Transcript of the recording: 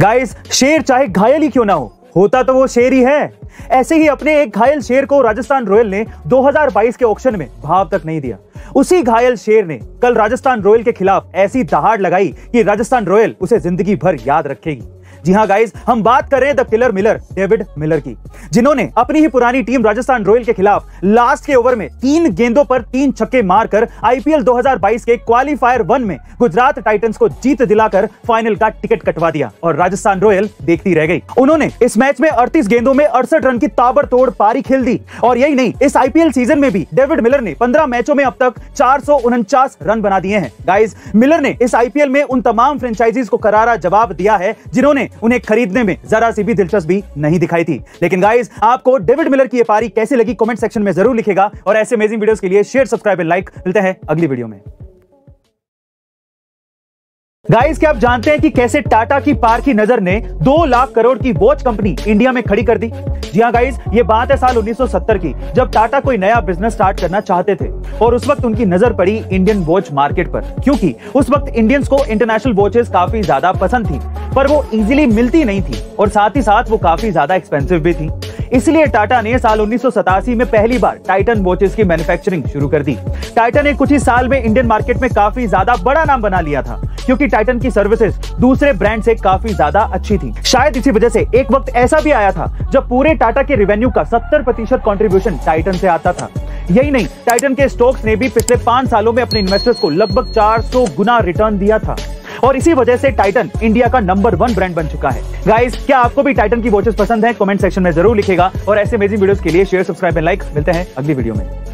Guys शेर चाहे घायल ही क्यों ना हो? होता तो वो शेर ही है। ऐसे ही अपने एक घायल शेर को राजस्थान रॉयल ने 2022 के ऑक्शन में भाव तक नहीं दिया। उसी घायल शेर ने कल राजस्थान रॉयल के खिलाफ ऐसी दहाड़ लगाई कि राजस्थान रॉयल उसे ज़िंदगी भर याद रखेगी। जी हाँ गाइज़ हम बात करें the killer Miller David Miller की, जिन्होंने अपनी ही पुरानी टीम राजस्थान रॉयल के खिलाफ लास्ट के ओवर में तीन गेंदों पर तीन छक्के मारकर आईपीएल 2022 के क्वालिफायर वन में गुजरात टाइटंस को जीत दिलाकर फाइनल का टिकट कटवा दिया और राजस्थान रॉयल देखती रह गई। उन्होंने इस मैच में अड़तीस गेंदों में अड़सठ रन की ताबड़तोड़ पारी खेल दी और यही नहीं, इस आईपीएल सीज़न में भी डेविड मिलर ने पंद्रह मैचों में अब तक चार सौ उनचास रन बना दिए हैं। गाइज़ मिलर ने इस आईपीएल में उन तमाम फ्रेंचाइजीज को करारा जवाब दिया है, जिन्होंने उन्हें खरीदने में जरा सी भी दिलचस्पी नहीं दिखाई थी। लेकिन गाइस आपको डेविड मिलर की पारी कैसी लगी कमेंट सेक्शन में ज़रूर लिखेगा और ऐसे अमेजिंग वीडियोस के लिए शेयर सब्सक्राइब एंड लाइक मिलते हैं अगली वीडियो में। गाइस क्या आप जानते हैं कि कैसे टाटा की पार की नज़र ने दो लाख करोड़ की वॉच कंपनी इंडिया में खड़ी कर दी? जी हाँ गाइस ये बात है साल 1970 की, जब टाटा कोई नया बिज़नेस स्टार्ट करना चाहते थे और उस वक्त उनकी नज़र पड़ी इंडियन वॉच मार्केट पर, क्योंकि उस वक्त इंडियंस को इंटरनेशनल वॉचेस काफ़ी ज़्यादा पसंद थी। पर वो इजीली मिलती नहीं थी और साथ ही साथ वो काफ़ी ज़्यादा एक्सपेंसिव भी थी। इसलिए टाटा ने साल उन्नीस सौ सतासी में पहली बार टाइटन वॉचेस की मैन्युफैक्चरिंग शुरू कर दी। टाइटन ने कुछ ही साल में इंडियन मार्केट में काफ़ी ज़्यादा बड़ा नाम बना लिया था, क्योंकि टाइटन की सर्विसेज़ दूसरे ब्रांड से काफ़ी ज़्यादा अच्छी थी। शायद इसी वजह से एक वक्त ऐसा भी आया था जब पूरे टाटा के रेवेन्यू का 70 प्रतिशत कॉन्ट्रीब्यूशन टाइटन से आता था। यही नहीं टाइटन के स्टॉक्स ने भी पिछले पाँच सालों में अपने इन्वेस्टर्स को लगभग 400 गुना रिटर्न दिया था। और इसी वजह से टाइटन इंडिया का नंबर वन ब्रांड बन चुका है। गाइस क्या आपको भी टाइटन की वॉचेस पसंद है? कमेंट सेक्शन में ज़रूर लिखेगा और ऐसे अमेजिंग वीडियोस के लिए शेयर सब्सक्राइब एंड लाइक मिलते हैं अगली वीडियो में।